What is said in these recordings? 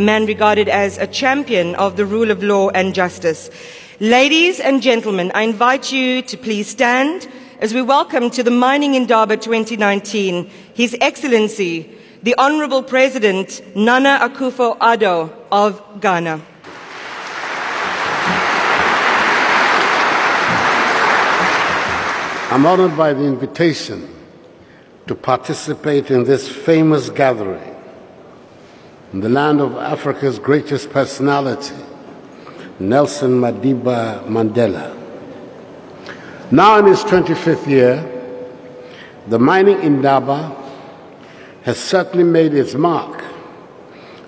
a man regarded as a champion of the rule of law and justice. Ladies and gentlemen, I invite you to please stand as we welcome to the Mining Indaba 2019 His Excellency, the Honorable President Nana Akufo-Addo of Ghana. I'm honored by the invitation to participate in this famous gathering in the land of Africa's greatest personality, Nelson Madiba Mandela. Now in its 25th year, the mining Indaba has certainly made its mark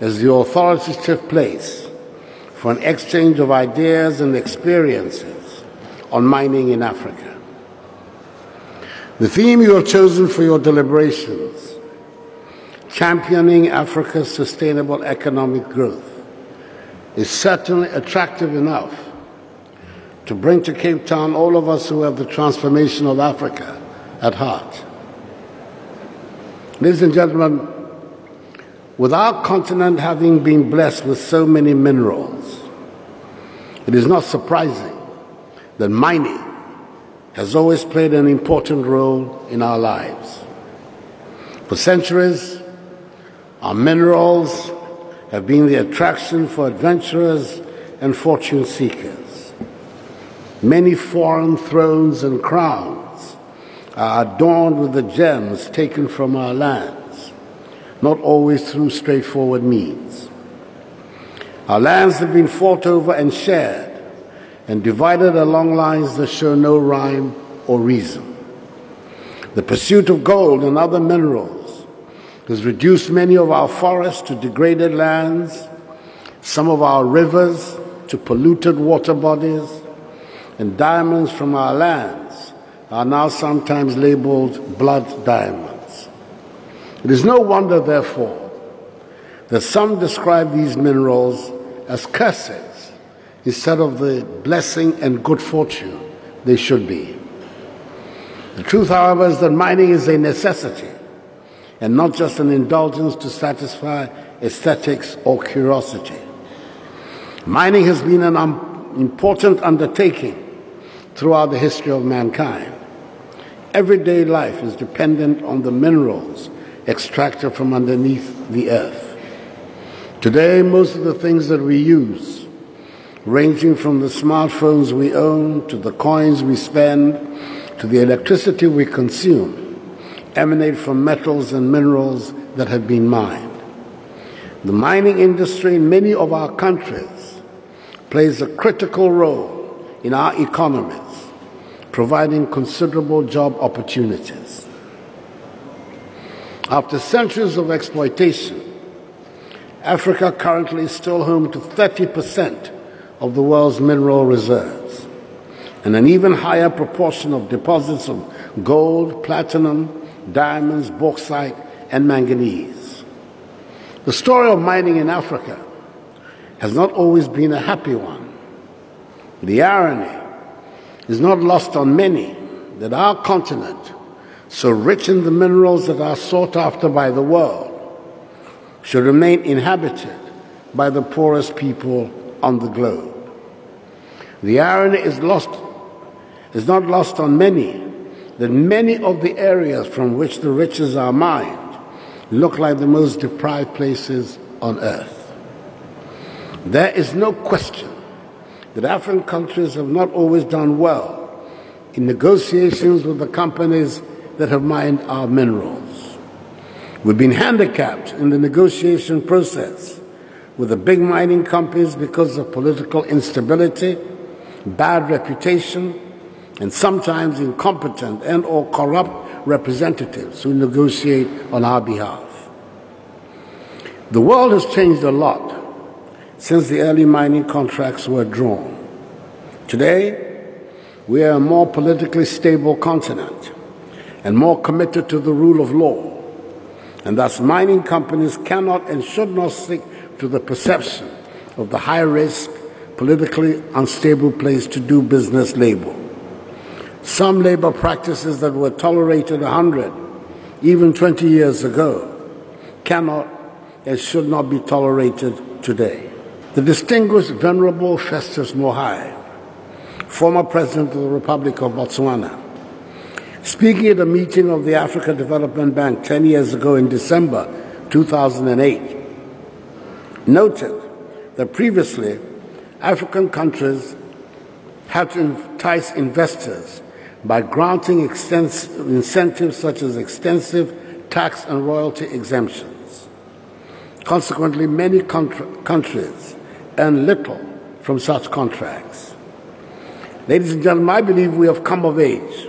as the authoritative place for an exchange of ideas and experiences on mining in Africa. The theme you have chosen for your deliberations, championing Africa's sustainable economic growth, is certainly attractive enough to bring to Cape Town all of us who have the transformation of Africa at heart. Ladies and gentlemen, with our continent having been blessed with so many minerals, it is not surprising that mining has always played an important role in our lives. For centuries, our minerals have been the attraction for adventurers and fortune seekers. Many foreign thrones and crowns are adorned with the gems taken from our lands, not always through straightforward means. Our lands have been fought over and shared and divided along lines that show no rhyme or reason. The pursuit of gold and other minerals has reduced many of our forests to degraded lands, some of our rivers to polluted water bodies, and diamonds from our lands are now sometimes labeled blood diamonds. It is no wonder, therefore, that some describe these minerals as curses instead of the blessing and good fortune they should be. The truth, however, is that mining is a necessity and not just an indulgence to satisfy aesthetics or curiosity. Mining has been an um, important undertaking throughout the history of mankind. Everyday life is dependent on the minerals extracted from underneath the earth. Today, most of the things that we use ranging from the smartphones we own to the coins we spend to the electricity we consume, emanate from metals and minerals that have been mined. The mining industry in many of our countries plays a critical role in our economies, providing considerable job opportunities. After centuries of exploitation, Africa currently is still home to 30 percent of the world's mineral reserves, and an even higher proportion of deposits of gold, platinum, diamonds, bauxite, and manganese. The story of mining in Africa has not always been a happy one. The irony is not lost on many that our continent, so rich in the minerals that are sought after by the world, should remain inhabited by the poorest people on the globe. The irony is lost, is not lost on many, that many of the areas from which the riches are mined look like the most deprived places on earth. There is no question that African countries have not always done well in negotiations with the companies that have mined our minerals. We've been handicapped in the negotiation process with the big mining companies because of political instability bad reputation, and sometimes incompetent and or corrupt representatives who negotiate on our behalf. The world has changed a lot since the early mining contracts were drawn. Today, we are a more politically stable continent and more committed to the rule of law. And thus, mining companies cannot and should not stick to the perception of the high risk politically unstable place to do business labor. Some labor practices that were tolerated 100, even 20 years ago, cannot and should not be tolerated today. The distinguished Venerable Festus Mogae, former President of the Republic of Botswana, speaking at a meeting of the Africa Development Bank 10 years ago in December 2008, noted that previously African countries had to entice investors by granting incentives such as extensive tax and royalty exemptions. Consequently, many countries earn little from such contracts. Ladies and gentlemen, I believe we have come of age,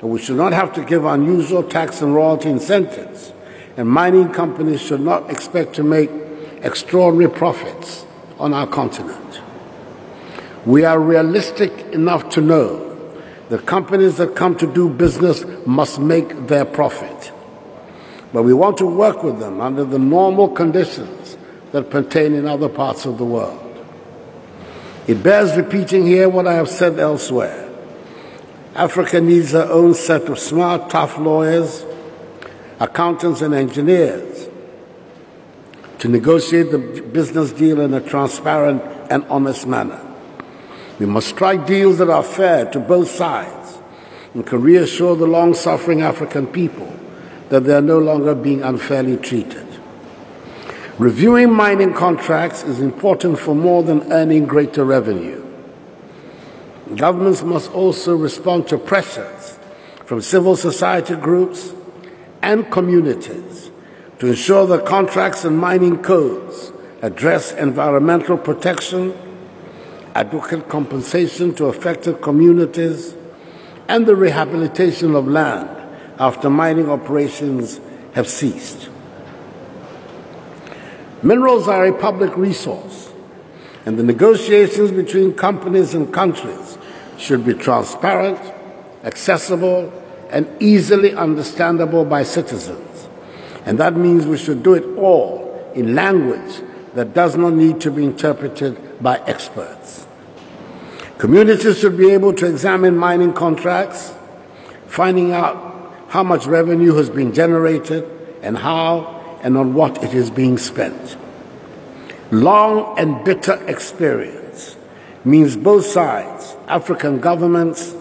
and we should not have to give unusual tax and royalty incentives, and mining companies should not expect to make extraordinary profits on our continent. We are realistic enough to know that companies that come to do business must make their profit. But we want to work with them under the normal conditions that pertain in other parts of the world. It bears repeating here what I have said elsewhere. Africa needs her own set of smart, tough lawyers, accountants, and engineers to negotiate the business deal in a transparent and honest manner. We must strike deals that are fair to both sides and can reassure the long suffering African people that they are no longer being unfairly treated. Reviewing mining contracts is important for more than earning greater revenue. Governments must also respond to pressures from civil society groups and communities to ensure that contracts and mining codes address environmental protection, adequate compensation to affected communities, and the rehabilitation of land after mining operations have ceased. Minerals are a public resource, and the negotiations between companies and countries should be transparent, accessible, and easily understandable by citizens. And that means we should do it all in language that does not need to be interpreted by experts. Communities should be able to examine mining contracts, finding out how much revenue has been generated, and how and on what it is being spent. Long and bitter experience means both sides, African governments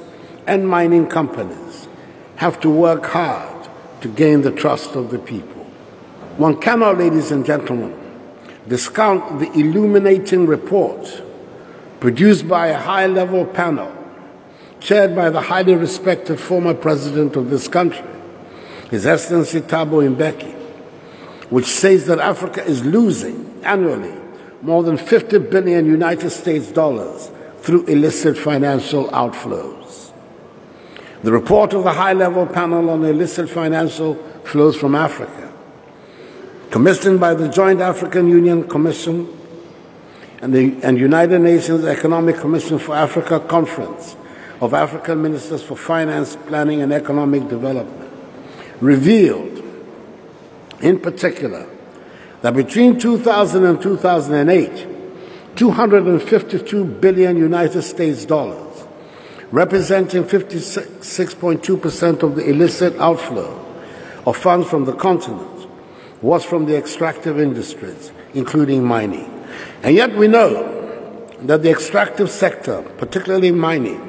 and mining companies, have to work hard to gain the trust of the people. One cannot, ladies and gentlemen, discount the illuminating report produced by a high level panel chaired by the highly respected former president of this country, His Excellency Thabo Mbeki, which says that Africa is losing annually more than 50 billion United States dollars through illicit financial outflows. The report of the high level panel on illicit financial flows from Africa, commissioned by the Joint African Union Commission and the and United Nations Economic Commission for Africa Conference of African Ministers for Finance, Planning, and Economic Development revealed, in particular, that between 2000 and 2008, 252 billion United States dollars, representing 56.2% of the illicit outflow of funds from the continent, was from the extractive industries, including mining. And yet we know that the extractive sector, particularly mining,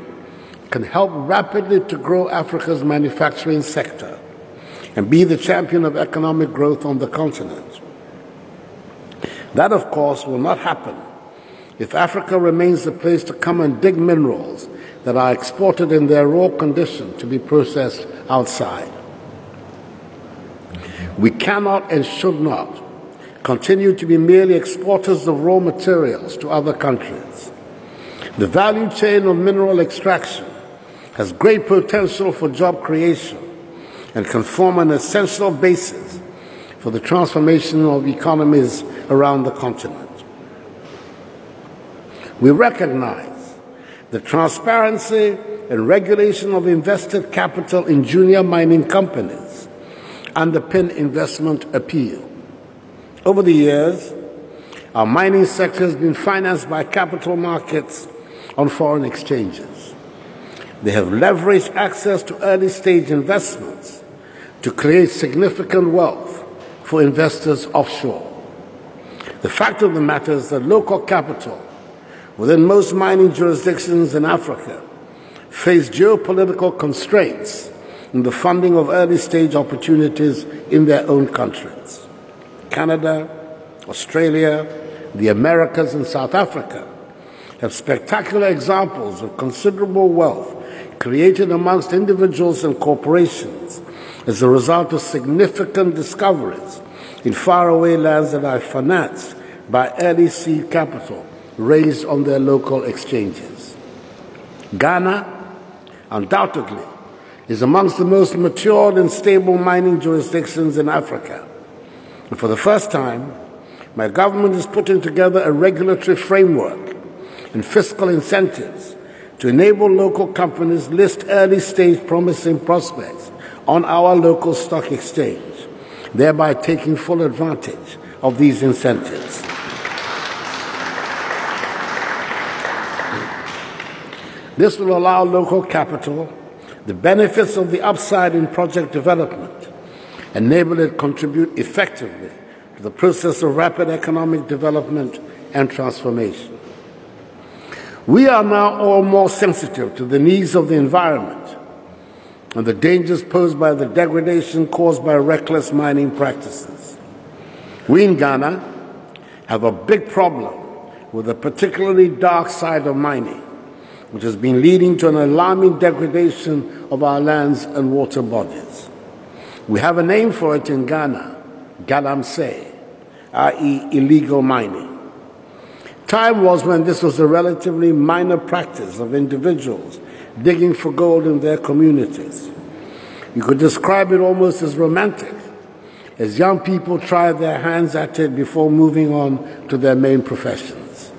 can help rapidly to grow Africa's manufacturing sector and be the champion of economic growth on the continent. That, of course, will not happen if Africa remains the place to come and dig minerals that are exported in their raw condition to be processed outside. We cannot and should not continue to be merely exporters of raw materials to other countries. The value chain of mineral extraction has great potential for job creation and can form an essential basis for the transformation of economies around the continent. We recognize the transparency and regulation of invested capital in junior mining companies underpin investment appeal. Over the years, our mining sector has been financed by capital markets on foreign exchanges. They have leveraged access to early stage investments to create significant wealth for investors offshore. The fact of the matter is that local capital within most mining jurisdictions in Africa face geopolitical constraints in the funding of early stage opportunities in their own countries. Canada, Australia, the Americas, and South Africa have spectacular examples of considerable wealth created amongst individuals and corporations as a result of significant discoveries in faraway lands that are financed by early seed capital raised on their local exchanges. Ghana, undoubtedly, is amongst the most matured and stable mining jurisdictions in Africa. And for the first time, my government is putting together a regulatory framework and fiscal incentives to enable local companies list early stage promising prospects on our local stock exchange, thereby taking full advantage of these incentives. This will allow local capital the benefits of the upside in project development, enable it contribute effectively to the process of rapid economic development and transformation. We are now all more sensitive to the needs of the environment and the dangers posed by the degradation caused by reckless mining practices. We in Ghana have a big problem with the particularly dark side of mining, which has been leading to an alarming degradation of our lands and water bodies. We have a name for it in Ghana, galamsey, i.e., illegal mining. Time was when this was a relatively minor practice of individuals digging for gold in their communities. You could describe it almost as romantic, as young people tried their hands at it before moving on to their main professions.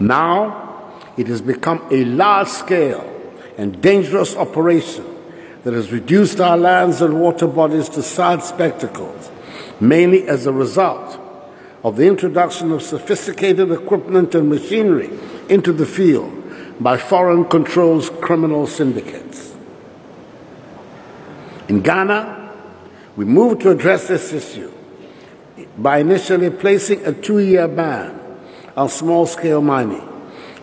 Now, it has become a large scale and dangerous operation that has reduced our lands and water bodies to sad spectacles, mainly as a result of the introduction of sophisticated equipment and machinery into the field by foreign controlled criminal syndicates. In Ghana, we moved to address this issue by initially placing a two year ban on small scale mining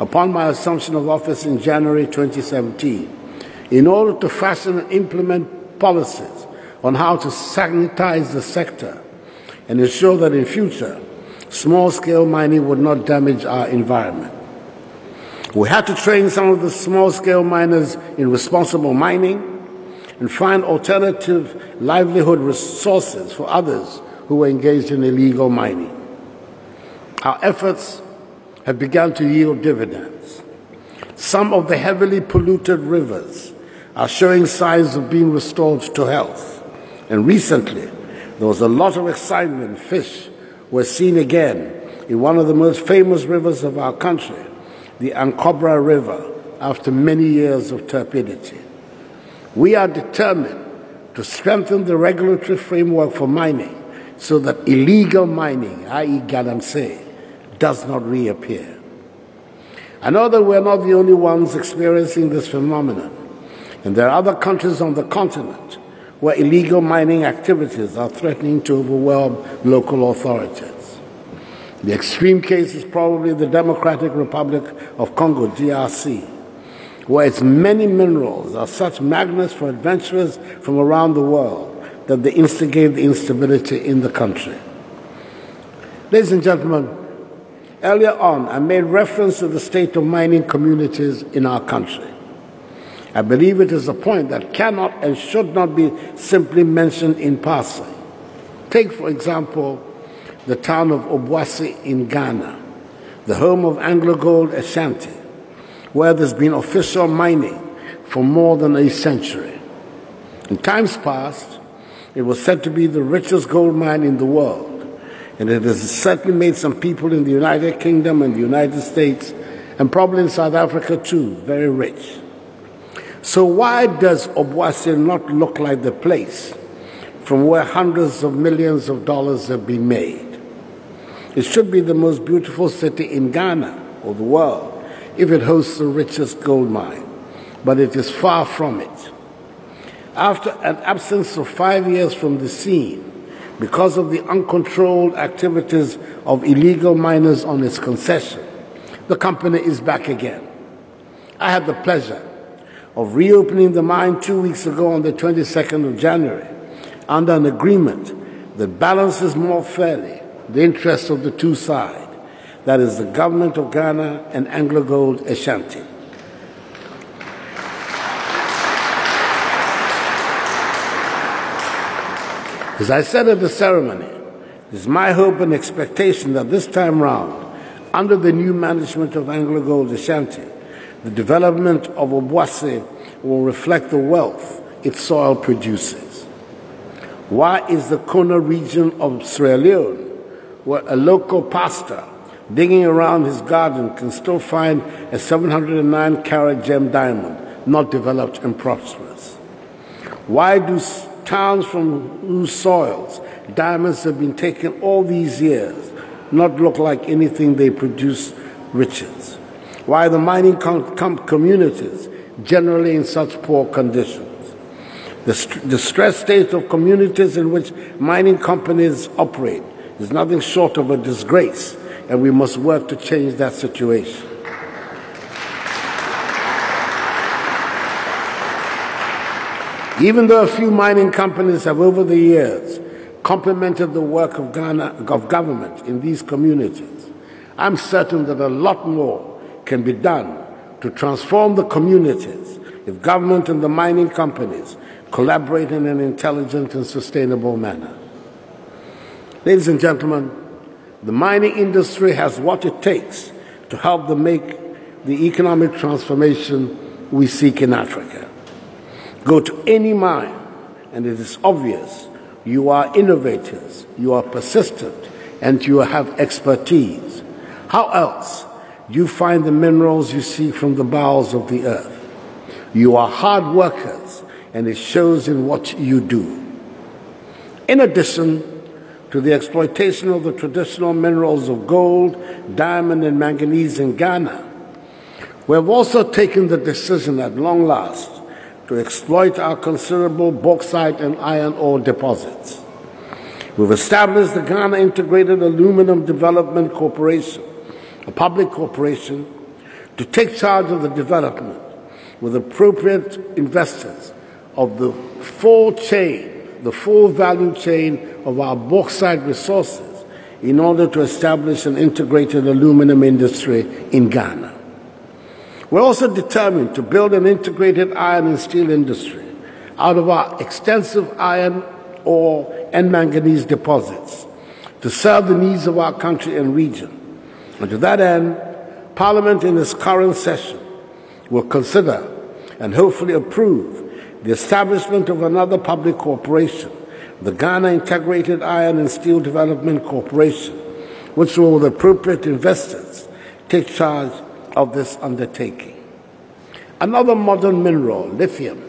upon my assumption of office in January 2017 in order to fashion and implement policies on how to sanitize the sector and ensure that in future small scale mining would not damage our environment. We had to train some of the small scale miners in responsible mining and find alternative livelihood resources for others who were engaged in illegal mining. Our efforts have begun to yield dividends. Some of the heavily polluted rivers are showing signs of being restored to health. And recently, there was a lot of excitement. Fish were seen again in one of the most famous rivers of our country, the Ankobra River, after many years of turbidity. We are determined to strengthen the regulatory framework for mining so that illegal mining, i.e., galamsey, does not reappear. I know that we're not the only ones experiencing this phenomenon, and there are other countries on the continent where illegal mining activities are threatening to overwhelm local authorities. The extreme case is probably the Democratic Republic of Congo, DRC, where its many minerals are such magnets for adventurers from around the world that they instigate the instability in the country. Ladies and gentlemen, earlier on I made reference to the state of mining communities in our country. I believe it is a point that cannot and should not be simply mentioned in passing. Take, for example, the town of Obuasi in Ghana, the home of AngloGold Ashanti, where there's been official mining for more than a century. In times past, it was said to be the richest gold mine in the world, and it has certainly made some people in the United Kingdom and the United States, and probably in South Africa too, very rich. So why does Obuasi not look like the place from where hundreds of millions of dollars have been made? It should be the most beautiful city in Ghana or the world if it hosts the richest gold mine, but it is far from it. After an absence of five years from the scene, because of the uncontrolled activities of illegal miners on its concession, the company is back again. I had the pleasure of reopening the mine two weeks ago on the 22nd of January under an agreement that balances more fairly the interests of the two sides, that is, the government of Ghana and AngloGold Ashanti. As I said at the ceremony, it is my hope and expectation that this time round, under the new management of AngloGold Ashanti, the development of Obuasi will reflect the wealth its soil produces. Why is the Kono region of Sierra Leone, where a local pastor digging around his garden can still find a 709 carat gem diamond, not developed and prosperous? Why do towns from whose soils diamonds have been taken all these years not look like anything they produce riches? Why the mining com com communities generally in such poor conditions? The, st the state of communities in which mining companies operate is nothing short of a disgrace, and we must work to change that situation. Even though a few mining companies have over the years complemented the work of, Ghana, of government in these communities, I'm certain that a lot more can be done to transform the communities if government and the mining companies collaborate in an intelligent and sustainable manner. Ladies and gentlemen, the mining industry has what it takes to help them make the economic transformation we seek in Africa. Go to any mine, and it is obvious you are innovators, you are persistent, and you have expertise. How else do you find the minerals you seek from the bowels of the earth? You are hard workers, and it shows in what you do. In addition to the exploitation of the traditional minerals of gold, diamond, and manganese in Ghana, we have also taken the decision at long last to exploit our considerable bauxite and iron ore deposits. We've established the Ghana Integrated Aluminum Development Corporation, a public corporation, to take charge of the development with appropriate investors of the full chain, the full value chain of our bauxite resources in order to establish an integrated aluminum industry in Ghana. We're also determined to build an integrated iron and steel industry out of our extensive iron ore and manganese deposits to serve the needs of our country and region. And to that end, Parliament in its current session will consider and hopefully approve the establishment of another public corporation, the Ghana Integrated Iron and Steel Development Corporation, which will, with appropriate investors, take charge of this undertaking. Another modern mineral, lithium,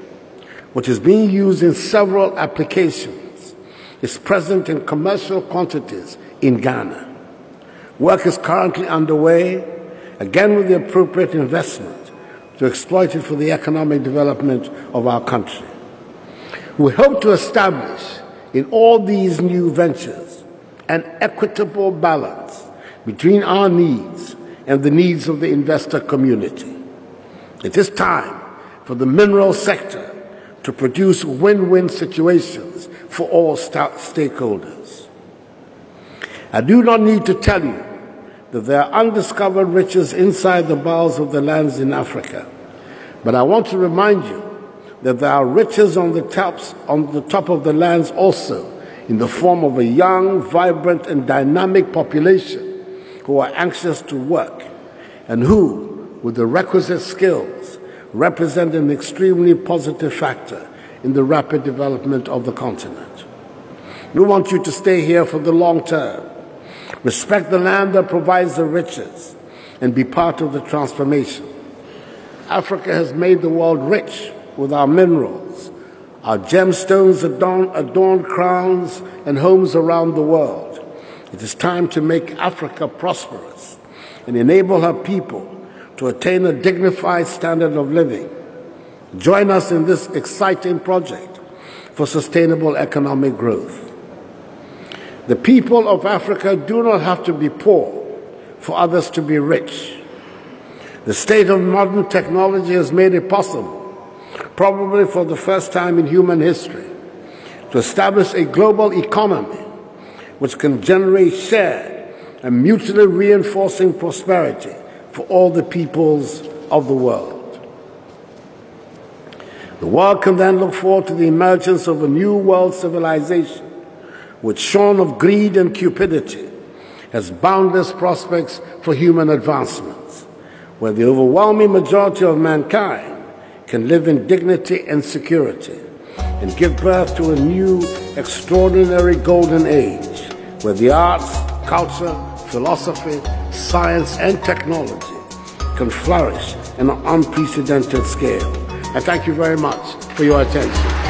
which is being used in several applications, is present in commercial quantities in Ghana. Work is currently underway, again with the appropriate investment, to exploit it for the economic development of our country. We hope to establish in all these new ventures an equitable balance between our needs and the needs of the investor community. It is time for the mineral sector to produce win win situations for all stakeholders. I do not need to tell you that there are undiscovered riches inside the bowels of the lands in Africa, but I want to remind you that there are riches on the, tops, on the top of the lands also in the form of a young, vibrant, and dynamic population who are anxious to work and who, with the requisite skills, represent an extremely positive factor in the rapid development of the continent. We want you to stay here for the long term, respect the land that provides the riches, and be part of the transformation. Africa has made the world rich with our minerals, our gemstones adorn, adorned crowns and homes around the world. It is time to make Africa prosperous and enable her people to attain a dignified standard of living. Join us in this exciting project for sustainable economic growth. The people of Africa do not have to be poor for others to be rich. The state of modern technology has made it possible, probably for the first time in human history, to establish a global economy which can generate shared and mutually reinforcing prosperity for all the peoples of the world. The world can then look forward to the emergence of a new world civilization, which, shorn of greed and cupidity, has boundless prospects for human advancements, where the overwhelming majority of mankind can live in dignity and security, and give birth to a new, extraordinary golden age, where the arts, culture, philosophy, science, and technology can flourish in an unprecedented scale. I thank you very much for your attention.